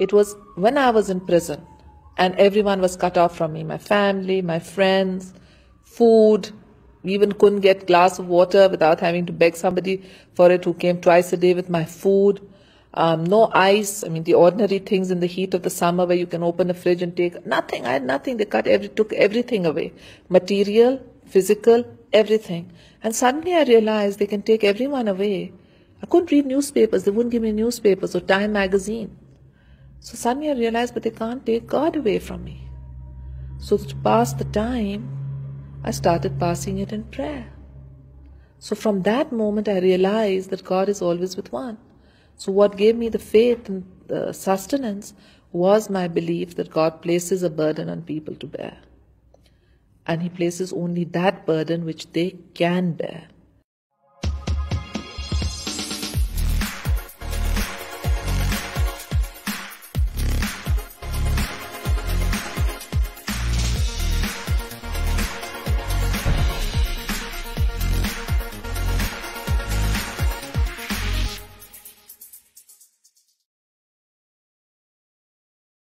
It was when I was in prison and everyone was cut off from me my family, my friends, food. We even couldn't get glass of water without having to beg somebody for it who came twice a day with my food. Um, no ice. I mean, the ordinary things in the heat of the summer where you can open a fridge and take nothing. I had nothing. They cut every, took everything away. Material, physical, everything. And suddenly I realized they can take everyone away. I couldn't read newspapers. They wouldn't give me newspapers or Time magazine. So suddenly I realized, but they can't take God away from me. So to pass the time, I started passing it in prayer. So from that moment, I realized that God is always with one. So, what gave me the faith and the sustenance was my belief that God places a burden on people to bear. And He places only that burden which they can bear.